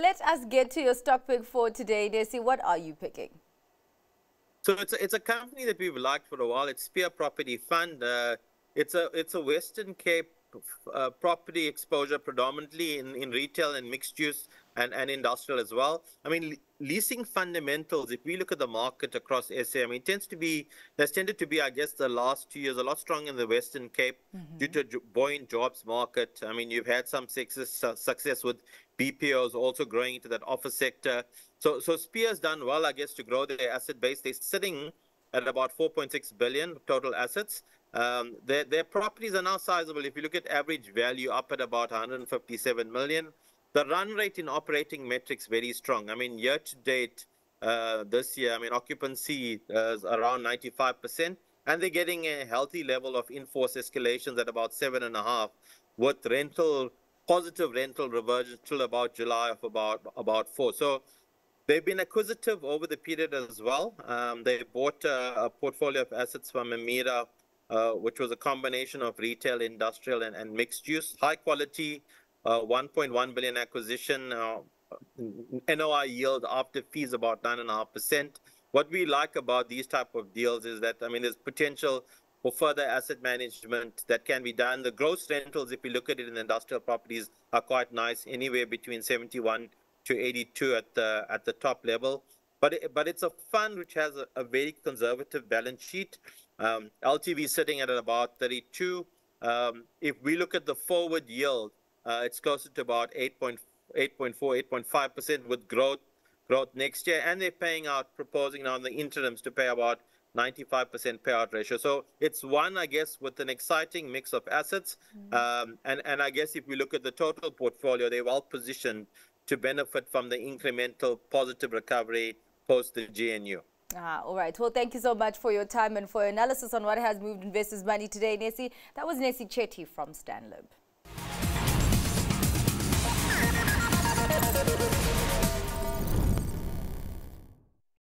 Let us get to your stock pick for today, Nesi. What are you picking? So it's a, it's a company that we've liked for a while. It's Spear Property Fund. Uh, it's a it's a Western Cape uh, property exposure predominantly in, in retail and mixed use and, and industrial as well. I mean, leasing fundamentals, if we look at the market across SA, I mean, it tends to be, there's tended to be, I guess, the last two years a lot stronger in the Western Cape mm-hmm. due to buoyant jobs market. I mean, you've had some success, success with BPOs also growing into that office sector. So, so Spear's done well, I guess, to grow their asset base. They're sitting at about 4.6 billion total assets. Um, their, their properties are now sizable. If you look at average value, up at about 157 million. The run rate in operating metrics very strong. I mean, year to date uh, this year, I mean, occupancy is around 95%, and they're getting a healthy level of in-force escalations at about seven and a half, with rental positive rental reversion till about July of about about four. So They've been acquisitive over the period as well. Um, they bought a, portfolio of assets from Emira, uh, which was a combination of retail, industrial, and, and mixed use. High quality, uh, 1.1 billion acquisition, uh, NOI yield after fees about 9.5%. What we like about these type of deals is that, I mean, there's potential for further asset management that can be done. The gross rentals, if you look at it in industrial properties, are quite nice, anywhere between 71 to 82 at the at the top level. But it, but it's a fund which has a, a very conservative balance sheet. Um, LTV sitting at about 32. Um, if we look at the forward yield, uh, it's closer to about 8.4, 8.5 percent with growth growth next year, and they're paying out, proposing now in the interims to pay about 95% payout ratio. So it's one, I guess, with an exciting mix of assets. Mm-hmm. Um, and, and I guess if we look at the total portfolio, they're well positioned to benefit from the incremental positive recovery post the GNU. Ah, all right. Well, thank you so much for your time and for your analysis on what has moved investors' money today, Nesi. That was Nesi Chetty from Stanlib.